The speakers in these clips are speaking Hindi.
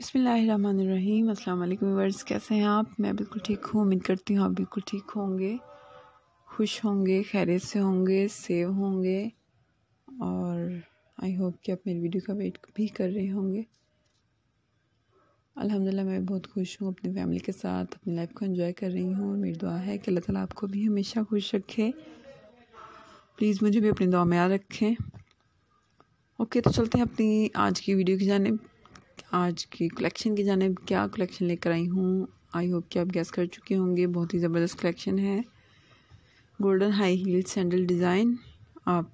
बसमीम अल्लाम वर्स कैसे हैं आप? मैं बिल्कुल ठीक हूँ, उम्मीद करती हूँ आप बिल्कुल ठीक होंगे। खुश होंगे, खैरियत से होंगे, सेव होंगे, और आई होप कि आप मेरी वीडियो का वेट भी कर रहे होंगे। अल्हम्दुलिल्लाह, मैं बहुत खुश हूँ, अपनी फैमिली के साथ, अपनी लाइफ को एंजॉय कर रही हूँ मेरी दुआ है कि अल्लाह ताला आपको भी हमेशा खुश रखे। प्लीज़ मुझे भी अपनी दुआ में याद रखें। ओके तो चलते हैं अपनी आज की वीडियो की जाने आज की कलेक्शन की जाने, क्या कलेक्शन लेकर आई हूँ? आई होप कि आप गैस कर चुके होंगे, बहुत ही ज़बरदस्त कलेक्शन है। Golden high heel sandal design आप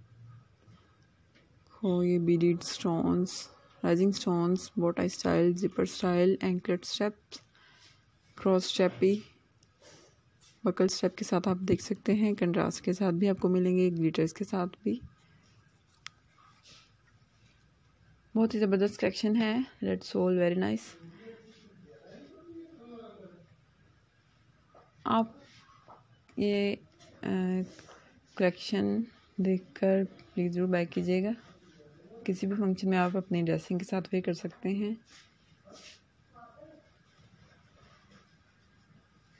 हो ये beaded stones rising stones bowtie style zipper style anklet strap cross strappy buckle strap के साथ आप देख सकते हैं कंट्रास्ट के साथ भी आपको मिलेंगे ग्लिटर्स के साथ भी। बहुत ही ज़बरदस्त कलेक्शन है। रेड सोल वेरी नाइस आप ये कलेक्शन देखकर प्लीज़ ज़रूर बाय कीजिएगा। किसी भी फ़ंक्शन में आप अपनी ड्रेसिंग के साथ वे कर सकते हैं।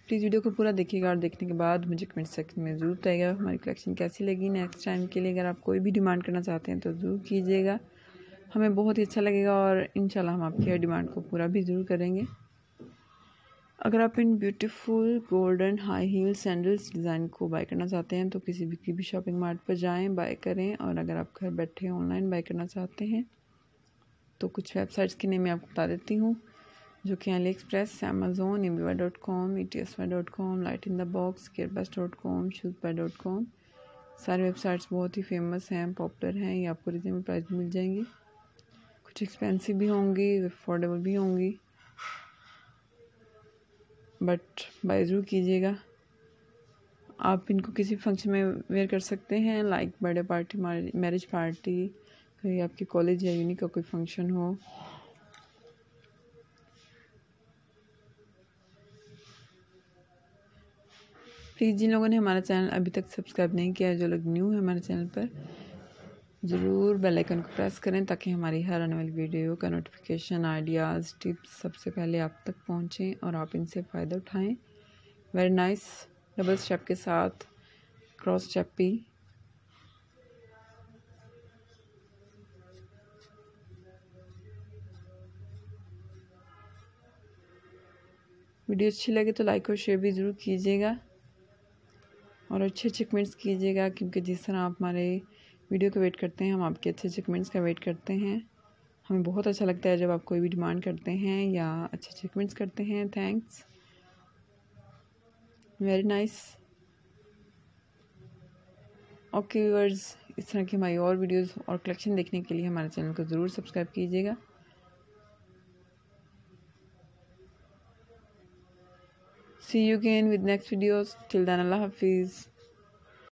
प्लीज़ वीडियो को पूरा देखिएगा और देखने के बाद मुझे कमेंट सेक्शन में ज़रूर बताइएगा हमारी कलेक्शन कैसी लगी। नेक्स्ट टाइम के लिए अगर आप कोई भी डिमांड करना चाहते हैं तो ज़रूर कीजिएगा। हमें बहुत ही अच्छा लगेगा और इन हम आपकी डिमांड को पूरा भी ज़रूर करेंगे। अगर आप इन beautiful golden high heel sandals design को बाय करना चाहते हैं तो किसी भी की भी शॉपिंग मार्ट पर जाएँ बाय करें। और अगर आप घर बैठे ऑनलाइन बाय करना चाहते हैं तो कुछ वेबसाइट्स के नेम मैं आपको बता देती हूँ, जो कि Ali express Amazon इमीवा dot com E T S Y dot com light in the box केयरबस dot com shoes dot com सारे वेबसाइट्स बहुत ही फ़ेमस हैं पॉपुलर हैं, ये आपको रिजनेबल प्राइस मिल जाएँगी। कुछ एक्सपेंसिव भी होंगी अफोर्डेबल भी होंगी। बट बाय ज़रूर कीजिएगा। आप इनको किसी फ़ंक्शन में वेयर कर सकते हैं like birthday party marriage party कहीं आपके कॉलेज या यूनिक का कोई फ़ंक्शन हो। प्लीज़ जिन लोगों ने हमारा चैनल अभी तक सब्सक्राइब नहीं किया है जो लोग न्यू है हमारे चैनल पर ज़रूर बेल आइकन को प्रेस करें ताकि हमारी हर आने वाली वीडियो का नोटिफिकेशन आइडियाज़ टिप्स सबसे पहले आप तक पहुँचें और आप इनसे फ़ायदा उठाएँ। वेरी नाइस डबल स्टेप के साथ क्रॉस स्टेप भी वीडियो अच्छी लगे तो लाइक और शेयर भी ज़रूर कीजिएगा। और अच्छे अच्छे कमेंट्स कीजिएगा क्योंकि जिस तरह आप हमारे वीडियो का वेट करते हैं, हम आपके अच्छे अच्छे कमेंट्स का वेट करते हैं। हमें बहुत अच्छा लगता है जब आप कोई भी डिमांड करते हैं या अच्छे अच्छे कमेंट्स करते हैं। Thanks very nice okay viewers इस तरह की हमारी और वीडियोस और कलेक्शन देखने के लिए हमारे चैनल को ज़रूर सब्सक्राइब कीजिएगा। See you again with next videos till then अल्लाह हाफिज़